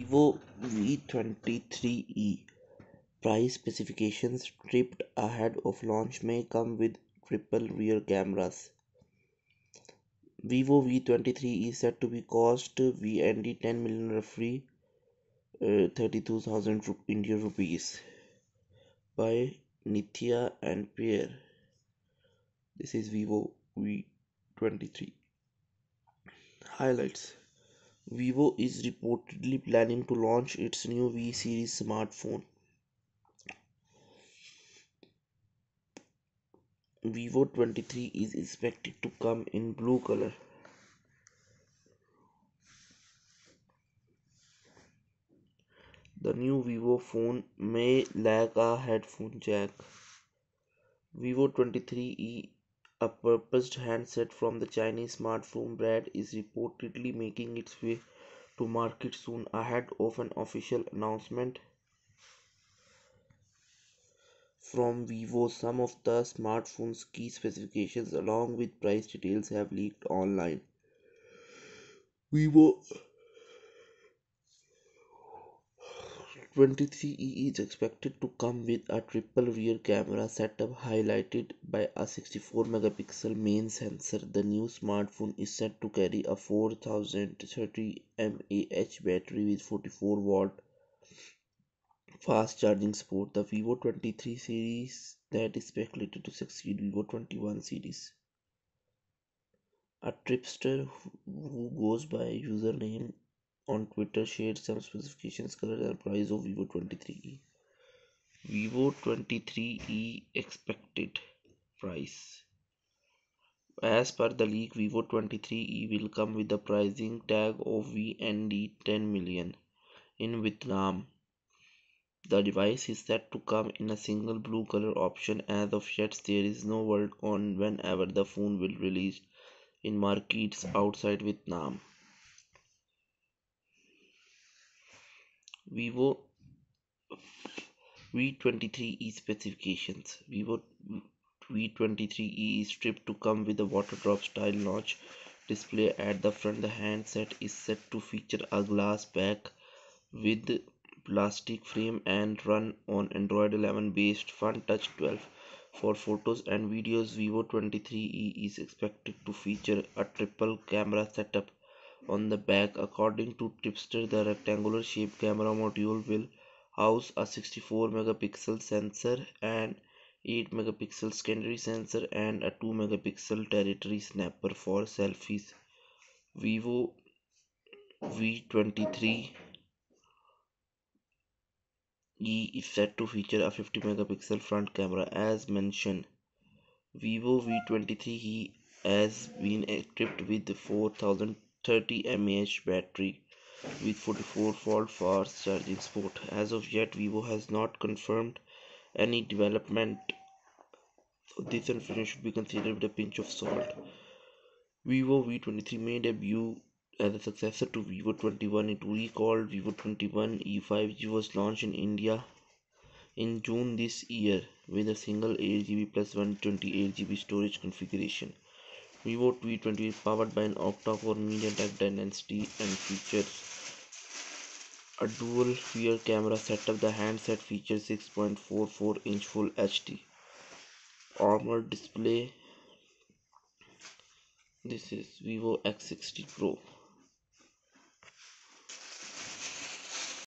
Vivo V23e price specifications stripped ahead of launch may come with triple rear cameras. Vivo V23 is said to be cost VND 10 million roughly uh, 32,000 Indian rupees by Nithya P Nair. This is Vivo V23. Highlights Vivo is reportedly planning to launch its new V series smartphone. Vivo 23 is expected to come in blue color. The new Vivo phone may lack a headphone jack. Vivo 23e a purposed handset from the Chinese smartphone brand is reportedly making its way to market soon ahead of an official announcement from Vivo. Some of the smartphone's key specifications along with price details have leaked online. Vivo 23e is expected to come with a triple rear camera setup highlighted by a 64 megapixel main sensor. The new smartphone is set to carry a 4030 mAh battery with 44 watt fast charging support. The Vivo 23 series that is speculated to succeed Vivo 21 series. A tripster who goes by username on Twitter shared some specifications, color and price of Vivo 23e. Vivo 23e expected price. As per the leak, Vivo 23e will come with the pricing tag of VND 10 million in Vietnam. The device is set to come in a single blue color option. As of yet, there is no word on whenever the phone will release in markets outside Vietnam. Vivo V23e specifications Vivo V23e is stripped to come with a water drop style notch display at the front. The handset is set to feature a glass back with plastic frame and run on Android 11 based Fun Touch 12. For photos and videos, Vivo 23e is expected to feature a triple camera setup on the back. According to Tipster, the rectangular shaped camera module will house a 64 megapixel sensor and 8 megapixel secondary sensor and a 2 megapixel territory snapper for selfies. Vivo V23 E is set to feature a 50 megapixel front camera as mentioned. Vivo V23e has been equipped with 4000 30 mAh battery with 44 volt fast charging support. As of yet, Vivo has not confirmed any development, so this information should be considered with a pinch of salt. Vivo V23 made a debut as a successor to Vivo 21. It recalled Vivo 21 E5G was launched in India in June this year with a single 8GB plus 128GB storage configuration. Vivo V20 is powered by an octa-core MediaTek Dimensity and features a dual rear camera setup. The handset features 6.44 inch Full HD AMOLED display. This is Vivo X60 Pro.